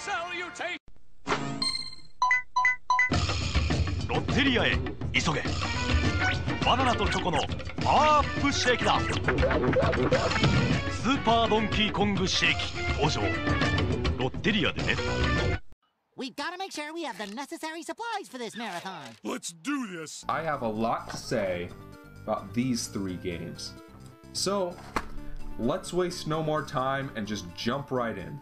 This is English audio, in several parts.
Salutation! ロッテリアへ急げバナナとチョコのパワーアップシェーキだスーパードンキーコングシェーキ登場ロッテリアでね We've got to make sure we have the necessary supplies for this marathon. Let's do this! I have a lot to say about these three games. So, let's waste no more time and just jump right in.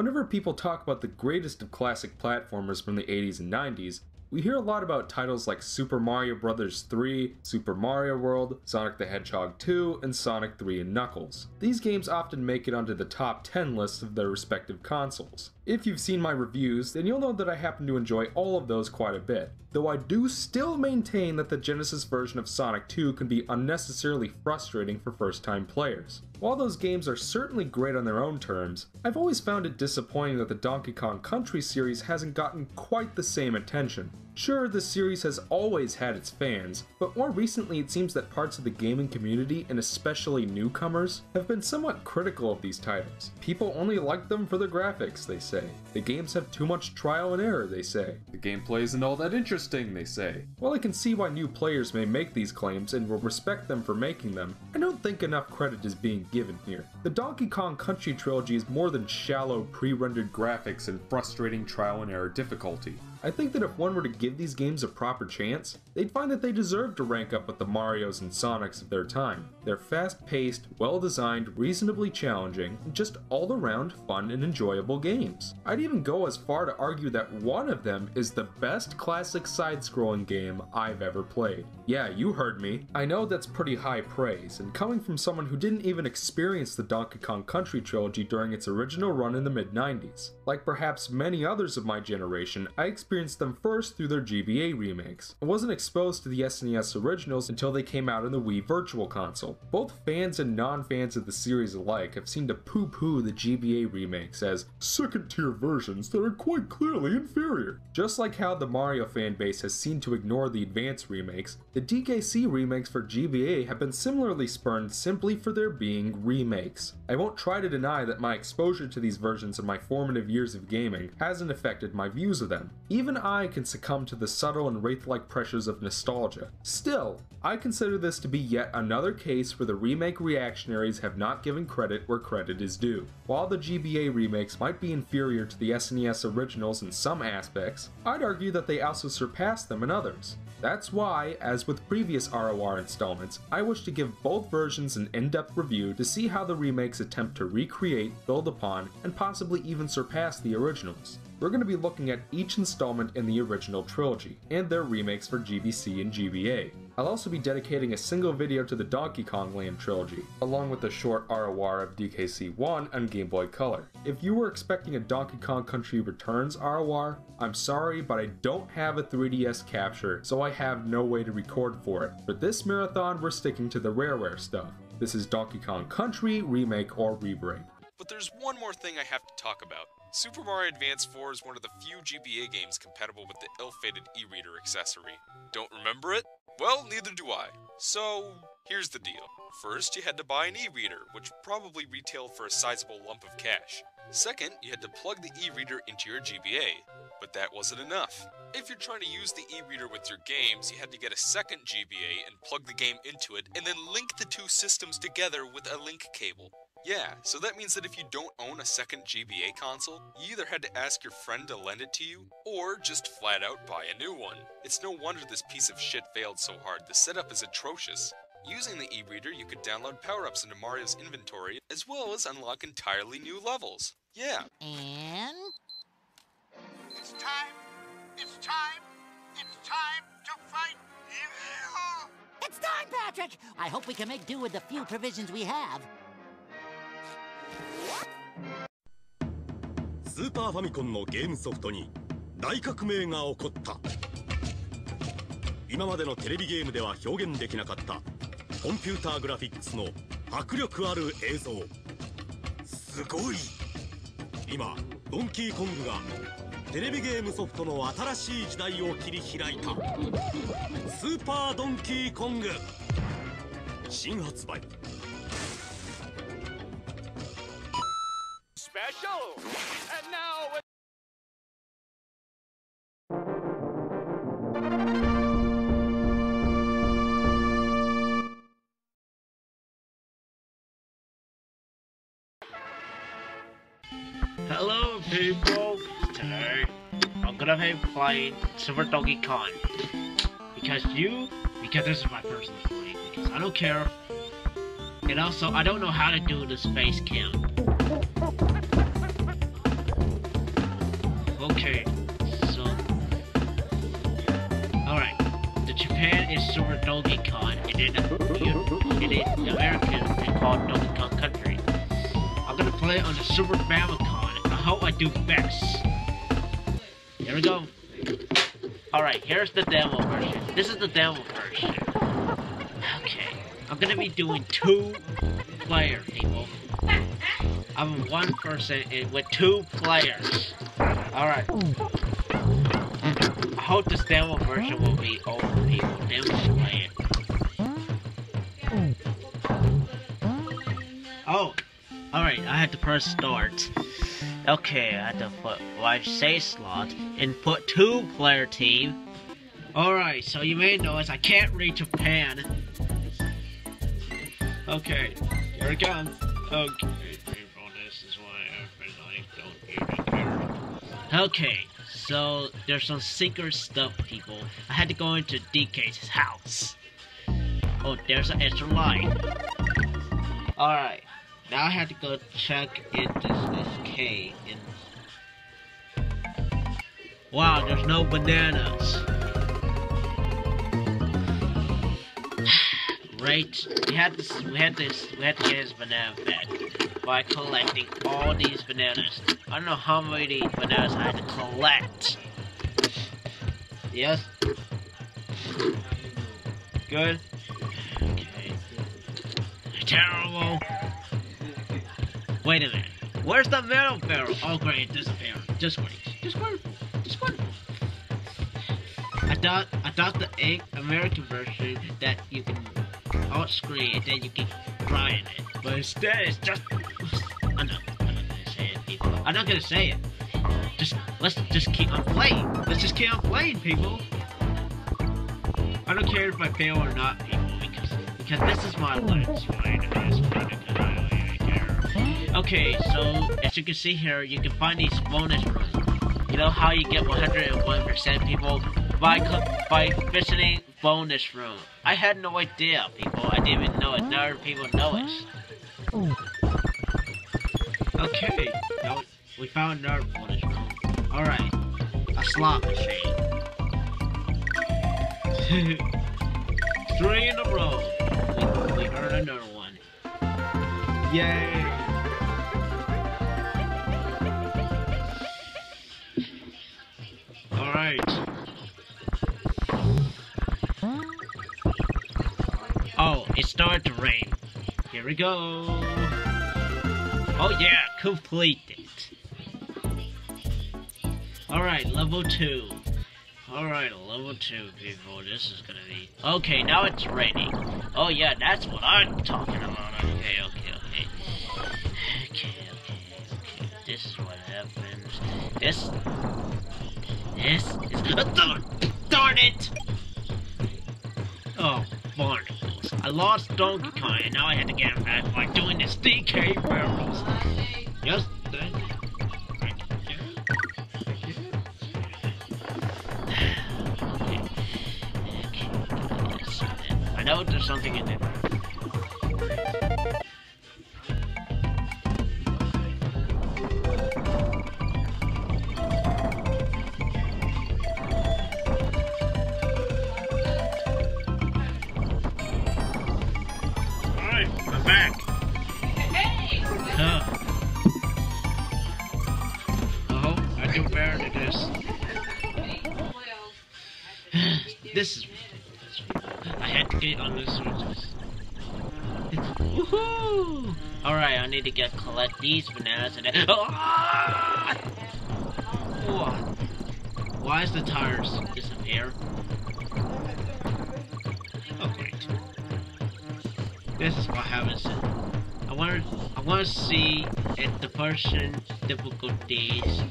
Whenever people talk about the greatest of classic platformers from the 80s and 90s, we hear a lot about titles like Super Mario Bros. 3, Super Mario World, Sonic the Hedgehog 2, and Sonic 3 and Knuckles. These games often make it onto the top 10 lists of their respective consoles. If you've seen my reviews, then you'll know that I happen to enjoy all of those quite a bit, though I do still maintain that the Genesis version of Sonic 2 can be unnecessarily frustrating for first time players. While those games are certainly great on their own terms, I've always found it disappointing that the Donkey Kong Country series hasn't gotten quite the same attention. Sure, the series has always had its fans, but more recently it seems that parts of the gaming community, and especially newcomers, have been somewhat critical of these titles. People only like them for their graphics, they say. The games have too much trial and error, they say. The gameplay isn't all that interesting, they say. While I can see why new players may make these claims and will respect them for making them, I don't think enough credit is being given here. The Donkey Kong Country trilogy is more than shallow, pre rendered graphics and frustrating trial and error difficulty. I think that if one were to give these games a proper chance, they'd find that they deserve to rank up with the Marios and Sonics of their time. They're fast paced, well designed, reasonably challenging, and just all around fun and enjoyable games. I'd even go as far to argue that one of them is the best classic side scrolling game I've ever played. Yeah, you heard me. I know that's pretty high praise, and coming from someone who didn't even experience the Donkey Kong Country trilogy during its original run in the mid 90s. Like perhaps many others of my generation, I experienced them first through their GBA remakes. I wasn't exposed to the SNES originals until they came out in the Wii Virtual Console. Both fans and non fans of the series alike have seemed to poo poo the GBA remakes as second tier versions that are quite clearly inferior. Just like how the Mario fanbase has seemed to ignore the advanced remakes, the DKC remakes for GBA have been similarly spurned simply for their being remakes. I won't try to deny that my exposure to these versions in my formative years of gaming hasn't affected my views of them. Even I can succumb to the subtle and wraith like pressures of nostalgia. Still, I consider this to be yet another case where the remake reactionaries have not given credit where credit is due. While the GBA remakes might be inferior to the SNES originals in some aspects, I'd argue that they also surpass them in others. That's why, as with previous ROR installments, I wish to give both versions an in depth review to see how the remakes attempt to recreate, build upon, and possibly even surpass the originals. We're going to be looking at each installment in the original trilogy, and their remakes for GBC and GBA. I'll also be dedicating a single video to the Donkey Kong Land trilogy, along with a short ROR of DKC 1 on Game Boy Color. If you were expecting a Donkey Kong Country Returns ROR, I'm sorry, but I don't have a 3DS capture, so I have no way to record for it. For this marathon, we're sticking to the Rareware stuff. This is Donkey Kong Country, Remake, or Rebreak. But there's one more thing I have to talk about. Super Mario Advance 4 is one of the few GBA games compatible with the ill-fated e-reader accessory. Don't remember it? Well, neither do I. So, here's the deal. First, you had to buy an e-reader, which probably retailed for a sizable lump of cash. Second, you had to plug the e-reader into your GBA, but that wasn't enough. If you're trying to use the e-reader with your games, you had to get a second GBA and plug the game into it, and then link the two systems together with a link cable. Yeah, so that means that if you don't own a second GBA console, you either had to ask your friend to lend it to you, or just flat out buy a new one. It's no wonder this piece of shit failed so hard, the setup is atrocious. Using the e-reader, you could download power-ups into Mario's inventory, as well as unlock entirely new levels. Yeah, And It's time! It's time! It's time to fight evil! it's time, Patrick! I hope we can make do with the few provisions we have. スーパーファミコンのゲームソフトに大革命が起こった。今までのテレビゲームでは表現できなかった。コンピューターグラフィックスの迫力ある映像。すごい。今ドンキーコングがテレビゲームソフトの新しい時代を切り開いた。スーパードンキーコング。新発売。Today I'm gonna be playing Super Donkey Kong. Because you, because this is my personal play, because I don't care. And also, I don't know how to do the space cam. Okay, so... Alright, the Japan is Super Donkey Kong, and then, you, and then the American is called Donkey Kong Country. I'm gonna play on the Super Famicom. I hope I do best. Here we go. Alright, here's the demo version. This is the demo version. Okay. I'm gonna be doing two player people. I'm one person and with two players. Alright. I hope this demo version will be over people. Then we'll play it. Oh, Alright, I had to press start. Okay, I had to put live save slot and put two player team. Alright, so you may notice I can't read Japan. Okay, here it comes. Okay. Okay, so there's some secret stuff, people. I had to go into DK's house. Oh, there's an extra line. Alright. Now I have to go check into this In... Wow, there's no bananas. right, we had this. We had this. We had to get his banana back by collecting all these bananas. I don't know how many bananas I had to collect. Yes. Good. Okay. Terrible. Wait a minute. Where's the metal barrel? Oh great, it disappeared. Just wait. Just wait. Just wait. I thought I thought the American version that you can alt screen and then you can grind it. But instead it's just I'm not, I'm not gonna say it, people. I'm not gonna say it. Just let's just keep on playing. Let's just keep on playing, people. I don't care if I fail or not, people, because because this is my fun Okay, so as you can see here, you can find these bonus rooms. You know how you get 101% people by by visiting bonus room. I had no idea, people. I didn't even know it. Now people know it. Okay, now we found another bonus room. All right, a slot machine. Three in a row. We, we earned another one. Yay! Alright. Oh, it started to rain. Here we go. Oh yeah, completed. Alright, level 2. Alright, level 2, people. This is gonna be... Okay, now it's raining. Oh yeah, that's what I'm talking about. Okay, okay, okay. Okay, okay, okay. This is what happens. This... This is... Darn, it! Oh, barnacles. I lost Donkey Kong, and now I had to get him back by doing this DK barrels. Okay, yes, I know there's something in there. Oh, I do better than this. is. I had to get on this one. Alright, I need to get collect these bananas and then. Ah! What? Why is the tires disappear? Oh great. This is what happens. I want I want to see if the person difficulties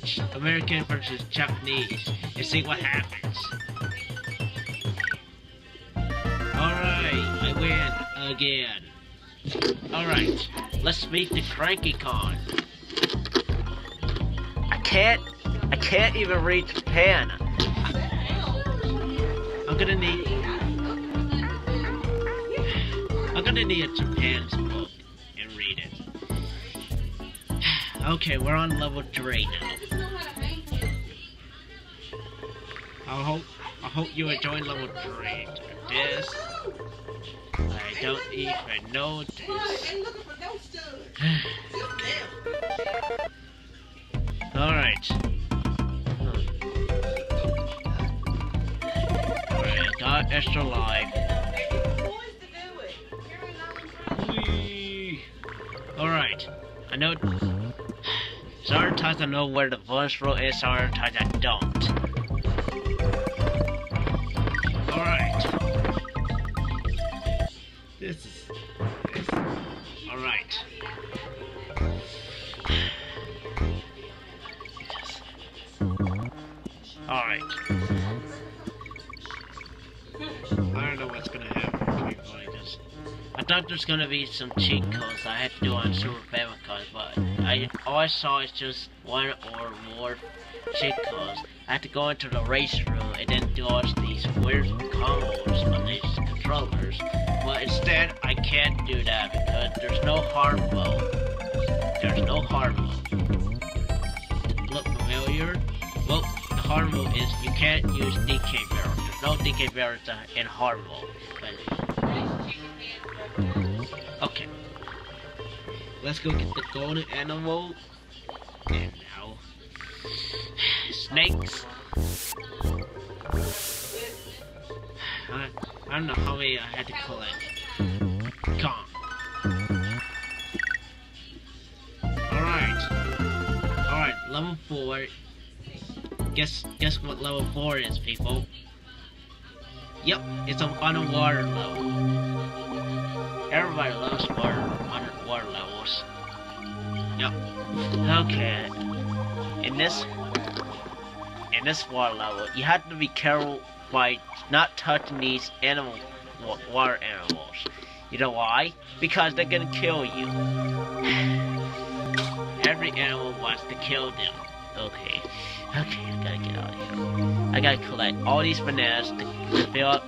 Ch- American versus Japanese and see what happens. Alright, I win again. Alright, let's meet the Cranky Kong. I can't I can't even read Japan. I'm gonna need I'm gonna need a Japan's book and read it. okay, we're on level three now. I hope I hope you enjoy level three. This I don't even know this. Alright. Alright, I got extra life. Alright. I know. Sometimes I know where the bonus roll is, sometimes I don't. There's gonna be some cheat codes I had to do on Super Famicom, but I all I saw is just one or more cheat codes. I had to go into the race room and then do all these weird combos on these controllers. But instead, I can't do that because there's no hard mode. There's no hard mode. Look familiar? Well, the hard mode is you can't use DK barrels. There's no DK barrels in hard mode. Let's go get the golden animal. And now. Snakes. I, I don't know how many I had to collect. Come. Alright. Alright, level 4. Guess guess what level 4 is, people? Yep, it's on, a water level. Everybody loves water, underwater levels. Yep. Okay. In this, in this water level, you have to be careful by not touching these animal, water animals. You know why? Because they're gonna kill you. Every animal wants to kill them. Okay. Okay, I gotta get out of here. I gotta collect all these bananas to, to fill up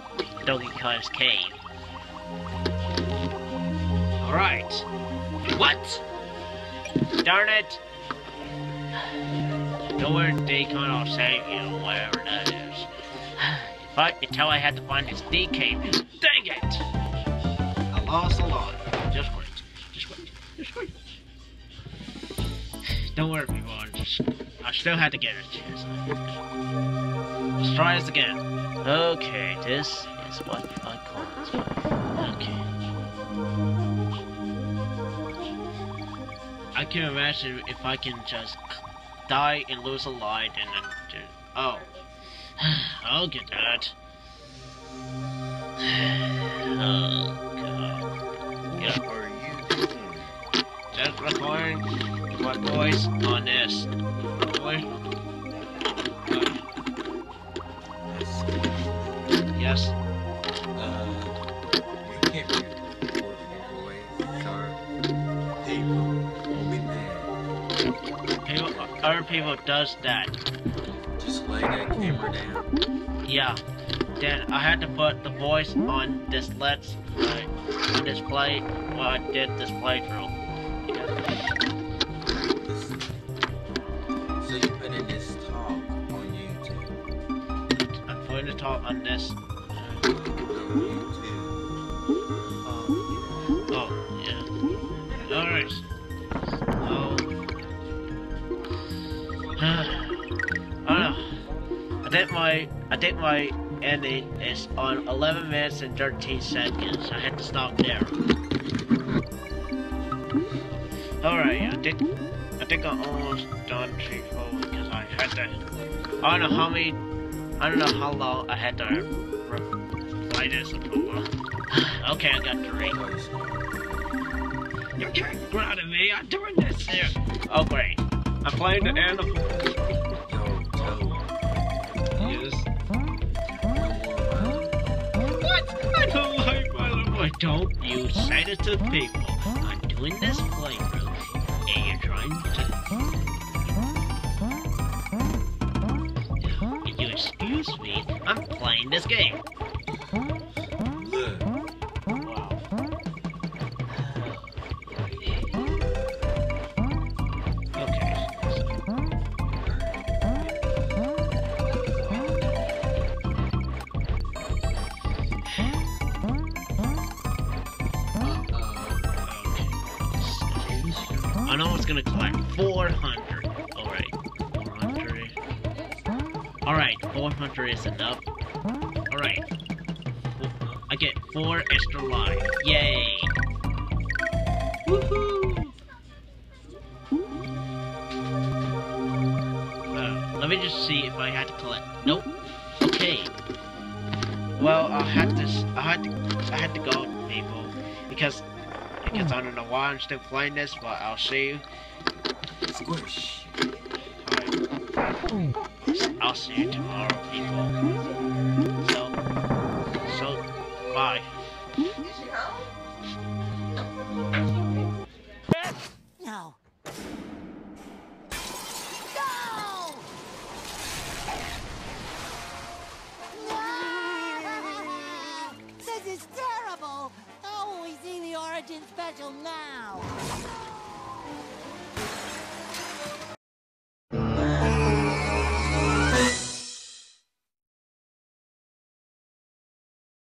Donkey Kong's cave. Alright. What? Darn it! Don't worry, Deacon, I'll save you, whatever that is. But until I had to find this D cave. Dang it! I lost a lot. Just wait. Just wait. Just wait. Don't worry, people. I just I still had to get a chance. Let's try this again. Okay, this is what I call can imagine if I can just die and lose a light and then do. Oh. I'll get that. Oh, God. Yep. Just recording my voice on this. Voice. Other people does that. Just lay that camera down. Yeah. Then I had to put the voice on this let's play on display while I did this playthrough. Listen. So you put in this talk on YouTube. I'm putting the talk on this. My I think my ending is on 11 minutes and 13 seconds. I had to stop there. Alright, I think I think I'm almost done people because I had to I don't know how many I don't know how long I had to play this. okay, I got three. You're trying to ground me. I'm doing this here. Oh, great. I'm playing the end Yo, boy. Don't you say this to people. I'm doing this playthrough, and you're trying to. If you excuse me, I'm playing this game. Is enough. Alright. I get four extra lives. Yay! Woohoo! Uh, let me just see if I had to collect. Nope. Okay. Well, I had to. s- I had to. I had to go, people, because because I don't know why I'm still playing this, but I'll see you. Squish. Alright. I'll see you tomorrow, people. So, so, bye.